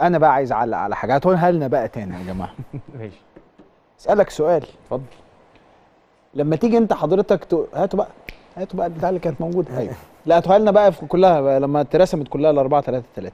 أنا بقى عايز أعلق على حاجة هاتوها لنا بقى تاني. يا جماعة. ماشي. أسألك سؤال. اتفضل. لما تيجي أنت حضرتك ت... هاتوا بقى هاتوا بقى البتاع اللي كانت موجودة. أيوه. لا هاتوها لنا بقى في كلها بقى لما اترسمت كلها ال 4 3 3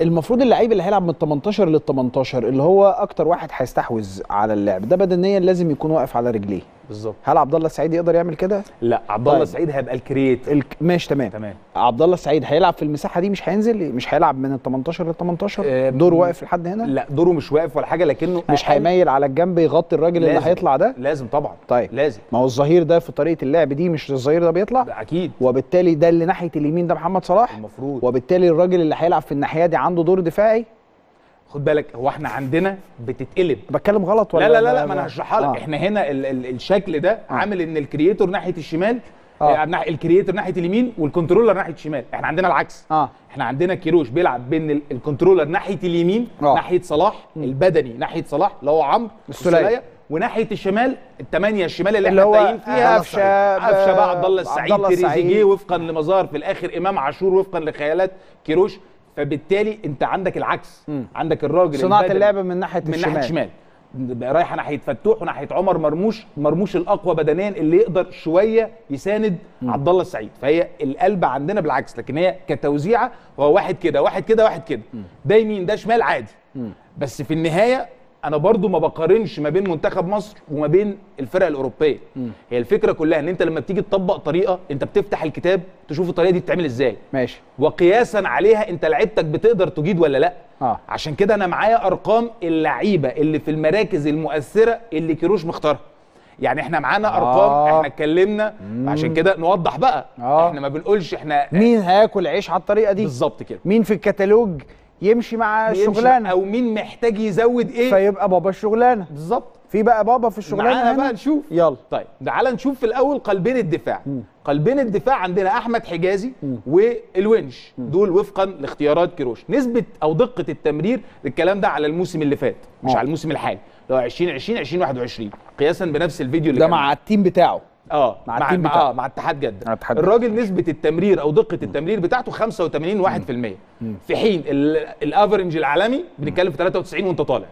المفروض اللعيب اللي هيلعب من 18 لل 18 اللي هو أكتر واحد هيستحوذ على اللعب ده بدنيا لازم يكون واقف على رجليه. بالظبط. هل عبد الله السعيد يقدر يعمل كده؟ لا عبد الله طيب. السعيد هيبقى الكرييت الك... ماشي تمام. تمام. عبد الله السعيد هيلعب في المساحة دي مش هينزل؟ مش هيلعب من ال 18 لل 18 آه، دور واقف لحد هنا؟ لا دوره مش واقف ولا حاجة لكنه مش هيميل على الجنب يغطي الراجل اللي. هيطلع ده؟ لازم طبعا. طيب. لازم. ما هو الظهير ده في طريقة اللعب دي مش الظهير ده بيطلع؟ ده أكيد. وبالتالي ده اللي ناحية اليمين ده محمد صلاح؟ المفروض. وبالتالي الراجل اللي هيلعب في الناحية دي عنده دور دفاعي؟ خد بالك هو إحنا عندنا بتتقلب بتكلم غلط ولا لا لا لا, لا ما أنا هشرحها لك آه. إحنا هنا ال ال الشكل ده آه. عامل إن ال creator ناحية الشمال آه. آه. ال creator ناحية اليمين وال controller ناحية الشمال إحنا عندنا العكس آه إحنا عندنا كيروش بيلعب بين ال- ال controller ناحية اليمين آه. ناحية صلاح البدني ناحية صلاح اللي هو عمرو. السولية، وناحية الشمال الثمانيه الشمال اللي, اللي إحنا تايهين فيها قفشة قفشه بقى عبد الله السعيد. تريزيجيه وفقا لمزاج في الآخر إمام عاشور وفقا لخيالات كيروش فبالتالي انت عندك العكس. مم. عندك الراجل صناعة اللعب من ناحية من الشمال ناحية الشمال. رايحه ناحية فتوح وناحية عمر مرموش. مرموش الأقوى بدنيا اللي يقدر شوية يساند عبد الله السعيد. فهي القلب عندنا بالعكس لكن هي كتوزيعة هو واحد كده واحد كده واحد كده. ده يمين ده شمال عادي. بس في النهاية أنا برضو ما بقارنش ما بين منتخب مصر وما بين الفرق الاوروبيه. هي الفكرة كلها ان انت لما بتيجي تطبق طريقه انت بتفتح الكتاب تشوف الطريقة دي بتتعمل إزاي. ماشي. وقياسا عليها انت لعيبتك بتقدر تجيد ولا لا. آه. عشان كده أنا معايا ارقام اللعيبه اللي في المراكز المؤثره اللي كيروش مختارها. يعني إحنا معانا ارقام آه. إحنا اتكلمنا. عشان كده نوضح بقى. آه. إحنا ما بنقولش إحنا مين هياكل عيش على الطريقة دي؟ بالظبط كده. مين في الكتالوج؟ يمشي مع الشغلانه أو مين محتاج يزود إيه؟ فيبقى بابا الشغلانة. بالظبط. في بقى بابا في الشغلانة معانا؟ بقى نشوف. يلا. طيب تعال نشوف في الأول قلبين الدفاع. قلبين الدفاع عندنا أحمد حجازي والونش. دول وفقا لاختيارات كيروش. نسبة أو دقة التمرير الكلام ده على الموسم اللي فات مش آه. على الموسم الحالي. هو 2020 2021 قياسا بنفس الفيديو اللي ده كان مع ال team بتاعه. آه مع مع ال team بتاعه. آه مع اتحاد جده. الراجل نسبة التمرير أو دقة التمرير بتاعته 85 1% في حين ال- ال average العالمي بنتكلم في 93 وانت طالع.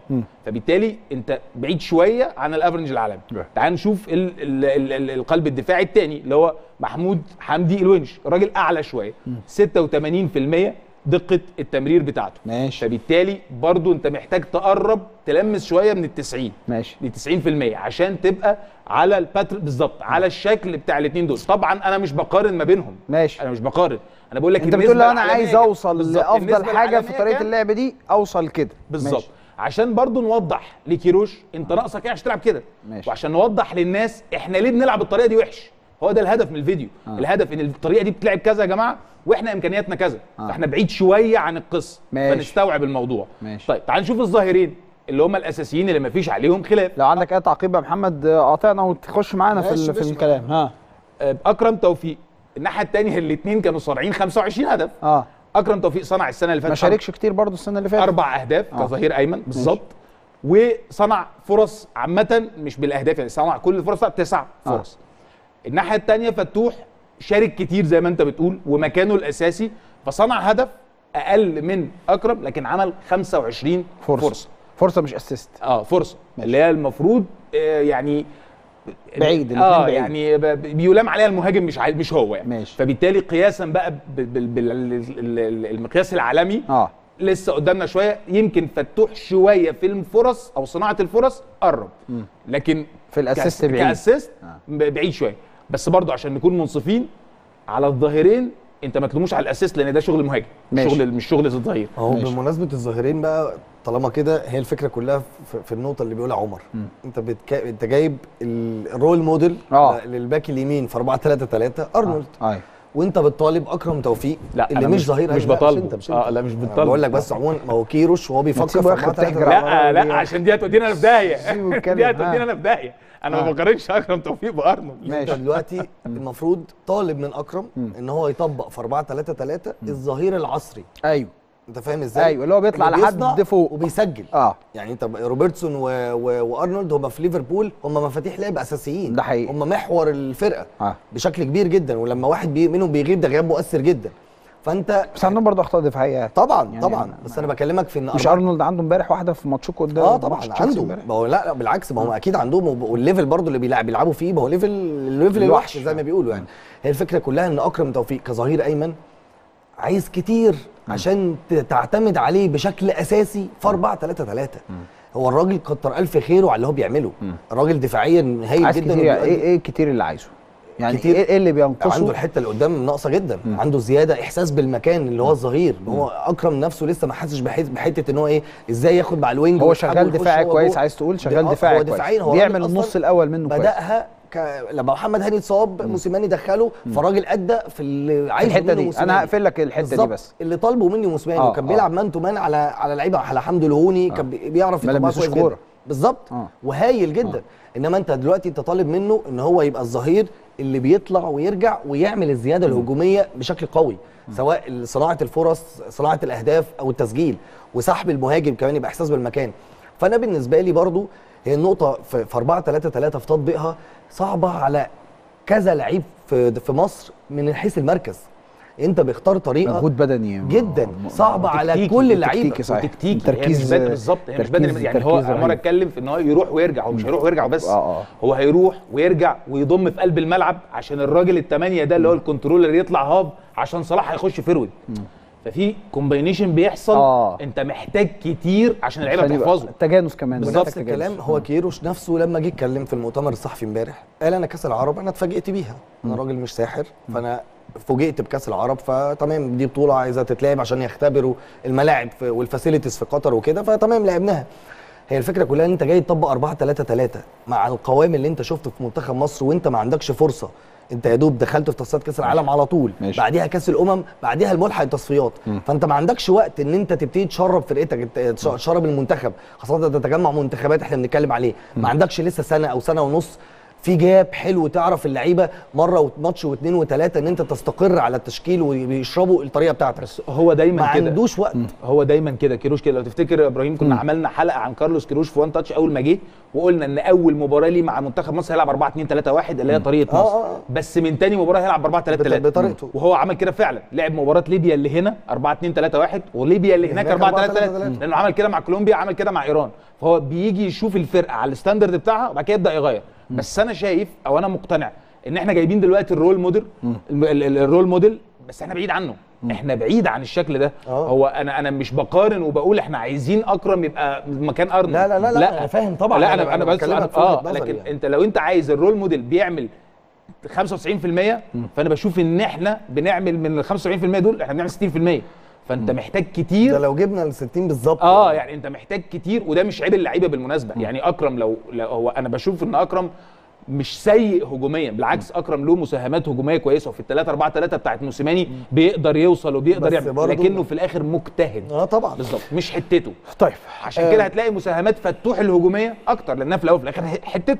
فبالتالي انت بعيد شوية عن ال average العالمي. تعال نشوف ال ال ال ال القلب الدفاعي الثاني اللي هو محمود حمدي الونش. راجل أعلى شوية. 86% دقة التمرير بتاعته. ماشي. فبالتالي برضو انت محتاج تقرب تلمس شوية من ال 90 ماشي ل 90% عشان تبقى على الباتر بالظبط على الشكل بتاع الاثنين دول. طبعا أنا مش بقارن ما بينهم. ماشي. أنا مش بقارن. أنا بقول لك أنت بتقول لو أنا عايز؟ أوصل. لأفضل حاجة في طريقة؟ اللعب دي أوصل كده. بالظبط. عشان برضو نوضح لكيروش أنت ناقصك إيه عشان تلعب كده؟ ماشي. وعشان نوضح للناس إحنا ليه بنلعب الطريقة دي وحش. هو ده الهدف من الفيديو آه. آه. الهدف إن الطريقة دي بتلعب كذا يا جماعة وإحنا إمكانياتنا كذا آه. آه. فإحنا بعيد شوية عن القصة ماشي. فنستوعب الموضوع ماشي. طيب تعال نشوف الظاهرين اللي هم الأساسيين اللي مفيش عليهم خلاف لو عندك أي تعقيب يا محمد آه، قاطعنا وتخش معانا في, ماشي، ال- في ماشي الكلام ها آه، أكرم توفيق الناحية الثانية الاثنين كانوا صارعين 25 هدف آه أكرم توفيق صنع السنة اللي ما فاتت شاركش كتير برضو السنة اللي فاتت أربع أهداف آه. كظهير أيمن بالظبط وصنع فرص عامة مش بالأهداف يعني صنع كل الفرص تسع آه. الناحية الثانية فتوح شارك كتير زي ما انت بتقول ومكانه الأساسي فصنع هدف أقل من اكرم لكن عمل 25 فرصة. فرصة. فرصة مش اسيست آه فرصة. ماشي. اللي هي المفروض آه يعني بعيد، آه بعيد. يعني بيلام عليها المهاجم مش عاي- مش هو يعني. ماشي. فبالتالي قياسا بقى بالمقياس العالمي آه. لسه قدامنا شوية. يمكن فتوح شوية في الفرص أو صناعة الفرص قرب. لكن في ال assist بعيد. ك assist آه. بعيد شوية. بس برضو عشان نكون منصفين على الظاهرين انت ما تلوموش على ال assist لأن ده شغل مهاجم. ماشي. شغل مش شغل الظهير أهو. بمناسبة الظاهرين بقى طالما كده هي الفكرة كلها في, النقطة اللي بيقولها عمر. انت بتك... انت جايب ال- ال role model آه. لل back اليمين في 4 3 3 أرنولد. اي وانت بتطالب اكرم توفيق لا اللي مش ظهير مش. لا، بطالبه. انت مش آه انت. لا مش أنا بطالبه. بقول لك بس عموما ما هو كيروش وهو بيفكر في ياخد 4 3 تحجر 3 لا لا عشان دي هتودينا أنا في داهية. دي هتودينا آه. أنا في داهية. أنا آه. ما بقارنش أكرم توفيق بارنولد ماشي. دلوقتي المفروض طالب من أكرم إن هو يطبق في 4 3 3 الظهير العصري. أيوه. انت فاهم إزاي؟ أيوه اللي هو بيطلع لحد فوق وبيسجل. آه. يعني انت روبرتسون و... و... وارنولد هم في ليفربول هم مفاتيح لعب أساسيين. ده حقيقي. هم محور الفرقة آه. بشكل كبير جدا ولما واحد بي... منهم بيغيب ده غياب مؤثر جدا. فأنت بس عندهم برضه أخطاء دفاعية. طبعا يعني طبعا. أنا- بس أنا بكلمك في إن مش أرنولد عنده امبارح واحدة في ماتشكم قدام آه طبعا عنده. ما هو لا لا بالعكس ما هو أكيد عندهم. وال level برضو اللي بيلعب بيلعبوا فيه ما هو level ال level الوحش زي ما بيقولوا يعني. هي الفكرة كلها إن أكرم توفيق كظهير أيمن عايز كتير عشان تعتمد عليه بشكل أساسي في 4 3 3 هو الراجل كتر ألف خيره على اللي هو بيعمله. الراجل دفاعيا هايل جدا كتير إيه إيه كتير اللي عايزه. يعني كتير. إيه إيه اللي بينقصه؟ عنده الحتة اللي قدام ناقصة جدا. عنده زيادة إحساس بالمكان اللي هو الظهير هو أكرم نفسه لسه ما حسش بحتة إن هو إيه إزاي ياخد مع ال wing هو شغال دفاعي كويس. عايز تقول شغال آه، دفاعي كويس هو بيعمل النص الأول منه كويس. بدأها ك... لما محمد هاني اتصاب موسيماني دخله فالراجل أدى في اللي عايزه الحتة دي. موسيماني. أنا هقفل لك الحتة دي بس. اللي طالبه مني موسيماني آه، وكان آه. بيلعب man to man على على لعيبة على حمدي الهوني كان بي- بيعرف يطبقها كويس جدا. بالظبط. آه. وهايل جدا. إنما أنت دلوقتي انت طالب منه إن هو يبقى الظهير اللي بيطلع ويرجع ويعمل الزيادة الهجومية بشكل قوي سواء صناعة الفرص صناعة الأهداف أو التسجيل. وسحب المهاجم كمان يبقى إحساس بالمكان. فأنا بالنسبة لي برضو هي النقطة في في 4 3 3 في تطبيقها صعبة على كذا لعيب في في مصر من حيث المركز. أنت بيختار طريقة مجهود بدني. جدا. صعبة على كل اللعيبه وتكتيكي صحيح. وتكتيكي تركيز- تركيز بالظبط مش بدني يعني هو رهيب. اتكلم في إن هو يروح ويرجع هو مش هيروح ويرجع بس. آه، آه. هو هيروح ويرجع ويضم في قلب الملعب عشان الراجل الثمانيه ده اللي هو ال controller يطلع half عشان صلاح هيخش forward ففي combination بيحصل. آه. انت محتاج كتير عشان اللعيبة تحفظه. التجانس كمان بالظبط الكلام هو كيروش نفسه لما جه اتكلم في المؤتمر الصحفي امبارح قال أنا كأس العرب أنا اتفاجئت بيها. أنا راجل مش ساحر فأنا فوجئت بكأس العرب فتمام دي بطولة عايزة تتلعب عشان يختبروا الملاعب وال facilities في قطر وكده فتمام لعبناها. هي الفكرة كلها إن أنت جاي تطبق 4 3 3 مع القوام اللي أنت شفته في منتخب مصر وأنت ما عندكش فرصة. انت يا دوب دخلت في تصفيات كاس العالم على طول. ماشي. بعديها كاس الامم بعديها الملحق التصفيات. فانت ما عندكش وقت ان انت تبتدي تشرب فرقتك تشرب المنتخب. خاصة ده تجمع منتخبات إحنا بنتكلم عليه. ما عندكش لسه سنة أو سنة ونص في gap حلو تعرف اللعيبة مرة وماتش واثنين وثلاثه إن أنت تستقر على التشكيل ويشربوا الطريقة بتاعتك. بس هو دايما ما كده. عندوش وقت. هو دايما كده. كيروش كده. لو تفتكر يا إبراهيم كنا عملنا حلقة عن كارلوس كيروش في وان تاتش أول ما جه وقلنا إن أول مباراة ليه مع منتخب مصر هيلعب 4 2 3 1 اللي هي طريقة آه، مصر. آه، آه. بس من تاني مباراة هيلعب 4 3 بط- 3 بطريقته. وهو عمل كده فعلا. لعب مباراة ليبيا اللي هنا 4 2 3 1 وليبيا اللي هناك 4 3 3 لأنه عمل كده مع كولومبيا عمل كده مع إيران. فهو بيجي يشوف الفرقه على ال standard بتاعها وبعد كده يبدأ يغير. بس أنا شايف أو أنا مقتنع إن إحنا جايبين دلوقتي ال role model ال- ال- ال role model بس إحنا بعيد عنه. إحنا بعيد عن الشكل ده. آه. هو أنا أنا مش بقارن وبقول إحنا عايزين أكرم يبقى مكان أرنولد. لا، لا، لا، لا، أنا فاهم طبعاً. لا أنا- أنا أنا أنا بس آه لكن يعني. أنت لو أنت عايز الرول موديل بيعمل 95% فأنا بشوف إن إحنا بنعمل من ال 75% دول إحنا بنعمل 60% فانت محتاج كتير. ده لو جبنا ال 60 بالظبط. آه يعني انت محتاج كتير وده مش عيب اللعيبة بالمناسبة. يعني أكرم لو, لو هو أنا بشوف إن أكرم مش سيء هجوميا. بالعكس أكرم له مساهمات هجومية كويسة وفي الثلاثة 4 3 بتاعت موسيماني بيقدر يوصل وبيقدر بس يعمل لكنه في الآخر مجتهد. آه طبعا. بالظبط مش حتته. طيب عشان كده هتلاقي مساهمات فتوح الهجومية أكتر لأنها في الأول وفي الآخر حتته.